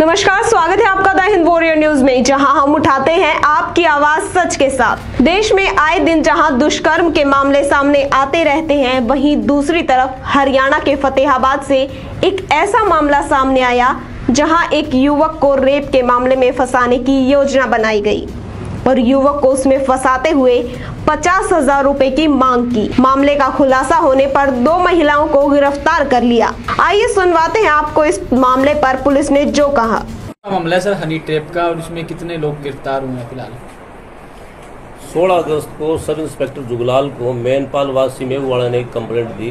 नमस्कार, स्वागत है आपका द हिंद वॉरियर न्यूज़ में, जहाँ हम उठाते हैं आपकी आवाज़ सच के साथ। देश में आए दिन जहाँ दुष्कर्म के मामले सामने आते रहते हैं, वहीं दूसरी तरफ़ हरियाणा के फतेहाबाद से एक ऐसा मामला सामने आया, जहाँ एक युवक को रेप के मामले में फंसाने की योजना बनाई गई। और युवक को उसमें फंसाते हुए पचास हज़ार रूपए की मांग की। मामले का खुलासा होने पर दो महिलाओं को गिरफ़्तार कर लिया। आइए सुनवाते हैं आपको इस मामले पर पुलिस ने जो कहा। मामला सर? हनी ट्रैप का और इसमें कितने लोग गिरफ़्तार हुए हैं फ़िलहाल? 16 अगस्त को सब इंस्पेक्टर जुगलाल को मैनपाल वासी मेघवाड़ा ने एक कंप्लेंट दी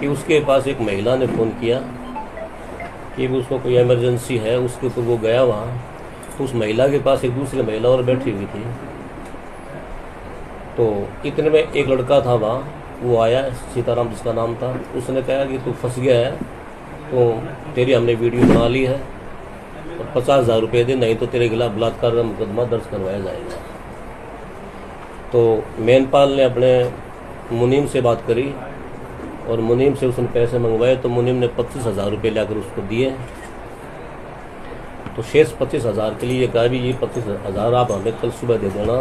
कि उसके पास एक महिला ने फ़ोन किया कि उसको कोई इमरजेंसी है उसके ऊपर वो गया वहाँ। उस महिला के पास एक दूसरी महिला और बैठी हुई थी। तो इतने में एक लड़का था वहाँ, वो आया, सीताराम जिसका नाम था। उसने कहा कि तू फंस गया है तो तेरी हमने वीडियो बना ली है और पचास हज़ार रुपये दे, नहीं तो तेरे खिलाफ बलात्कार का मुकदमा दर्ज करवाया जाएगा। तो मेनपाल ने अपने मुनीम से बात करी और मुनीम से उसने पैसे मंगवाए तो मुनीम ने पच्चीस हज़ार रुपये लाकर उसको दिए। तो शेष पच्चीस हज़ार के लिए ये कहा भी ये पच्चीस हज़ार आप हमें कल सुबह दे देना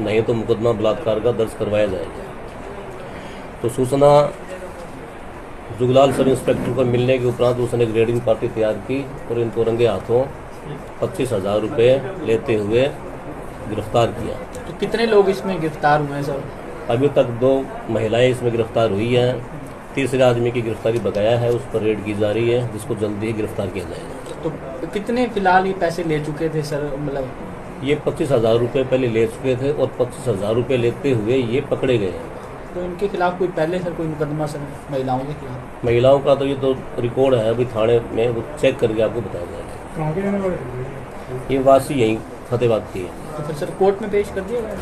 नहीं तो मुकदमा बलात्कार का दर्ज करवाया जाएगा। तो सूचना जुगलाल सब इंस्पेक्टर को मिलने के उपरांत उसने ग्रेडिंग पार्टी तैयार की और इनको रंगे हाथों पच्चीस हज़ार रुपये लेते हुए गिरफ़्तार किया। तो कितने लोग इसमें गिरफ़्तार हुए हैं सर? अभी तक दो महिलाएँ इसमें गिरफ़्तार हुई हैं। तीसरे आदमी की गिरफ्तारी बकाया है उस पर रेड की जा रही है जिसको जल्दी ही गिरफ़्तार किया जाएगा। तो कितने फ़िलहाल ये पैसे ले चुके थे सर मतलब? ये पच्चीस हज़ार रुपये पहले ले चुके थे और पच्चीस हज़ार रुपये लेते हुए ये पकड़े गए हैं। तो इनके खिलाफ कोई पहले सर कोई मुकदमा सर महिलाओं के खिलाफ? महिलाओं का तो ये तो रिकॉर्ड है अभी थाने में वो चेक करके आपको बताया जाएगा। ये वासी यहीं फतेहबाद की है। तो फिर सर कोर्ट में पेश कर दिया गया?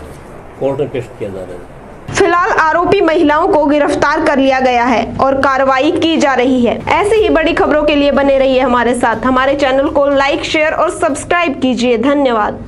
कोर्ट में पेश किया जा रहा है। फ़िलहाल आरोपी महिलाओं को गिरफ़्तार कर लिया गया है और कार्रवाई की जा रही है। ऐसी ही बड़ी खबरों के लिए बने रहिए हमारे साथ। हमारे चैनल को लाइक, शेयर और सब्सक्राइब कीजिए। धन्यवाद।